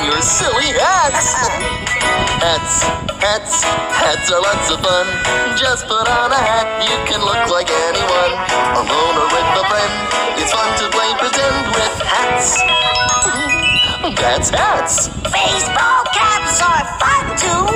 your silly hats. Hats, hats, hats are lots of fun. Just put on a hat, you can look like anyone. Alone or with a friend, it's fun to play pretend with hats. That's hats. Baseball caps are fun too.